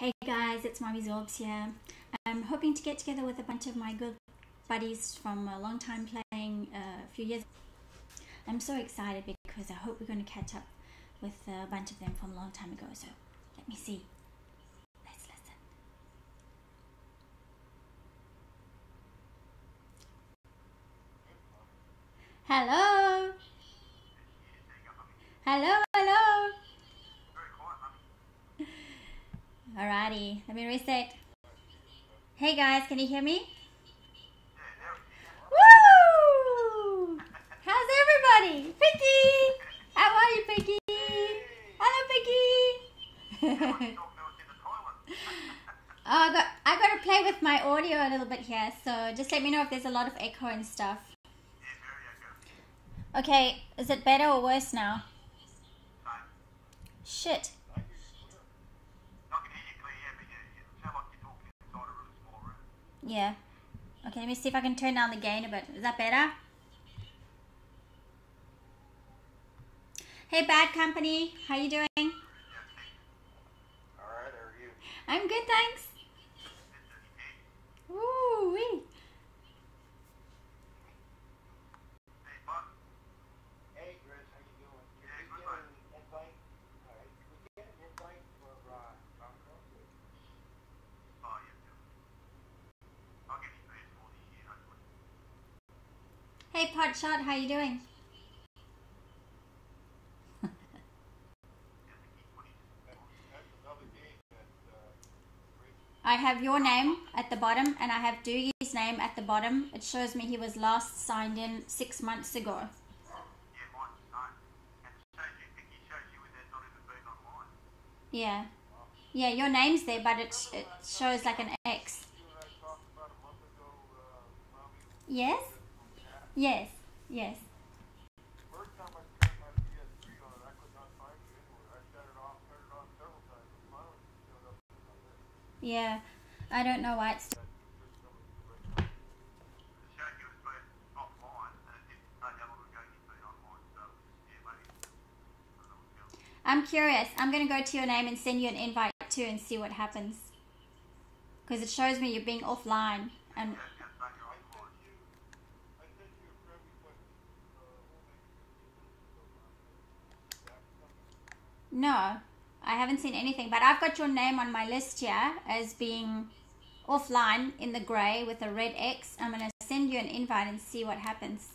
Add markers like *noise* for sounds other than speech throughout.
Hey guys, it's MommyZorbz here. I'm hoping to get together with a bunch of my good buddies from a long time playing uh, a few years. I'm so excited because I hope we're going to catch up with a bunch of them from a long time ago. So let me see. Let's listen. Hello. Hello, hello. Alrighty, let me reset. Hey guys, can you hear me? Woo! How's everybody? PIQY! How are you, PIQY? Hello, PIQY! *laughs* oh, I got I got to play with my audio a little bit here, so just let me know if there's a lot of echo and stuff. Okay, is it better or worse now? Shit. Yeah. Okay, let me see if I can turn down the gain a bit. Is that better? Hey, Bad Company. How you doing? Alright, how are you? I'm good, thanks. Woo wee. Hey, Chris, how you doing? Did we get an invite? Alright, did we get an invite for, uh, Tom Crosby? Hey, Potshot. How you doing? I have your name at the bottom, and I have Doogie's name at the bottom. It shows me he was last signed in six months ago. Yeah. Yeah, your name's there, but it, it shows like an X. Yes? Yes. Yes. I turned my PS3 on, I could not find you anywhere. I shut it off, turned it on several times, and finally it showed up in my list. Yeah. I don't know why it's. I'm curious. I'm going to go to your name and send you an invite too and see what happens. Because it shows me you're being offline. And I sent you, I sent you a friend request, uh, who makes no, I haven't seen anything. But I've got your name on my list here as being offline in the grey with a red X. I'm going to send you an invite and see what happens.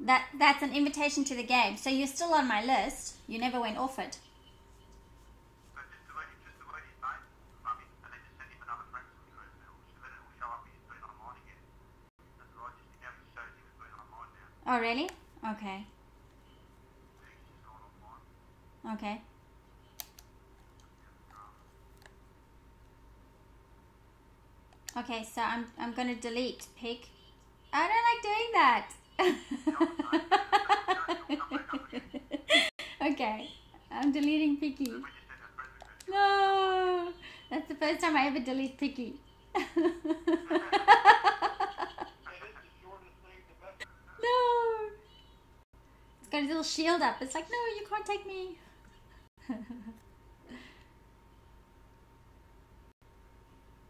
That That's an invitation to the game. So you're still on my list. You never went off it. Oh, really? Okay. Okay. Okay, so I'm I'm gonna delete pig. I don't like doing that. *laughs* okay, I'm deleting PIQY. No, that's the first time I ever delete PIQY. *laughs* And it's the shortest thing, the best. no, it's got a little shield up. It's like, no, you can't take me. *laughs*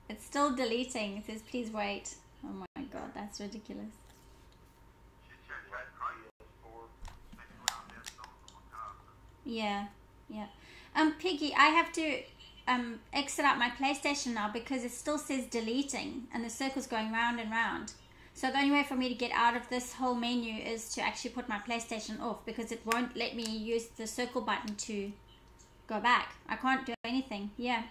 it's still deleting. It says, please wait. Oh my god, that's ridiculous. Yeah, yeah. Um, Piggy, I have to um exit out my PlayStation now because it still says deleting and the circle's going round and round. So the only way for me to get out of this whole menu is to actually put my PlayStation off because it won't let me use the circle button to go back. I can't do anything. Yeah.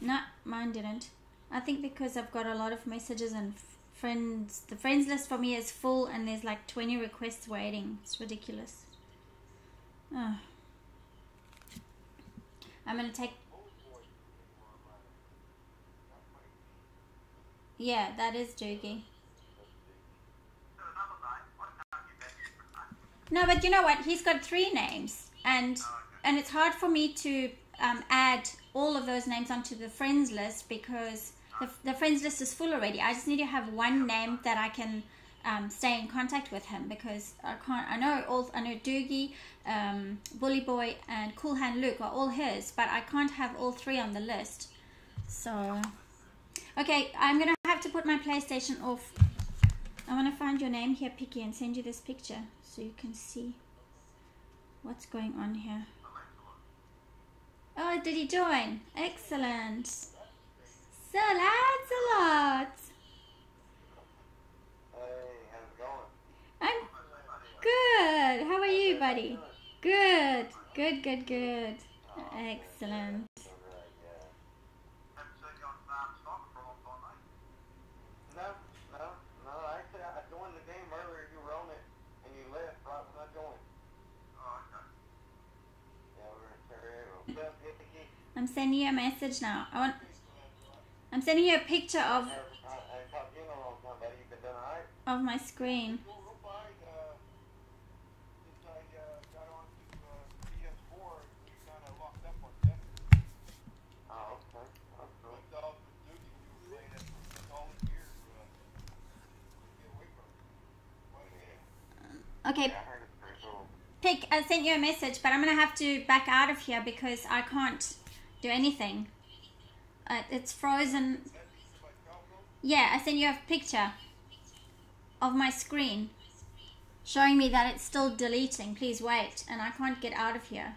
No, mine didn't. I think because I've got a lot of messages and friends. The friends list for me is full and there's like 20 requests waiting. It's ridiculous. Oh. I'm gonna take. Yeah, that is Doogie. No, but you know what? He's got three names, and and it's hard for me to um, add all of those names onto the friends list because the, the friends list is full already. I just need to have one name that I can um, stay in contact with him because I can't. I know all. I know Doogie, um, Bully Boy, and Cool Hand Luke are all his, but I can't have all three on the list. So, okay, I'm gonna have to put my PlayStation off. I want to find your name here, PIQY, and send you this picture so you can see what's going on here. Oh, did he join? Excellent. Sir Lancelot. Going? I'm good. How are you, buddy? Good. Good, good, good. Excellent. Alright, yeah. No, no, no. Actually, I I joined the game earlier. You were on it, and you left right when I joined. Yeah, we were in Sarajevo. Yeah, PIQY. I'm sending you a message now. I want. I'm sending you a picture of to of my screen. Real, real fine. Since I got on to PS4, we kind of locked up on Genesis. Okay. Pick. I sent you a message, but I'm gonna have to back out of here because I can't do anything. Uh, it's frozen. Yeah, I sent you a picture of my screen showing me that it's still deleting. Please wait, and I can't get out of here.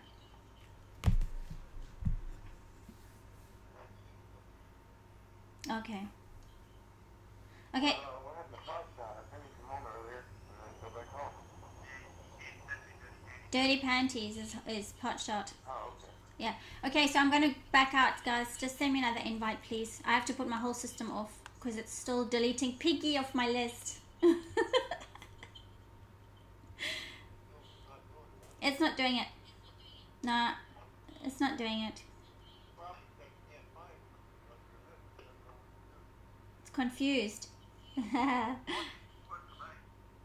Okay. Okay. Uh, what happened to Five Shot? I seen you come home earlier, and then go back home. Dirty panties is is pot shot. Oh, okay. Yeah. Okay, so I'm gonna back out, guys. Just send me another invite, please. I have to put my whole system off because it's still deleting Piggy off my list. *laughs* it's not doing it. Nah, it's not doing it. It's confused. *laughs*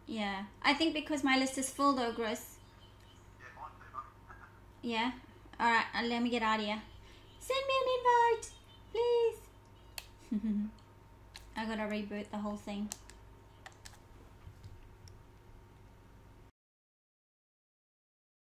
yeah, I think because my list is full though, Gross. Yeah. All right, uh, let me get out of here. Send me an invite, please. *laughs* I gotta reboot the whole thing.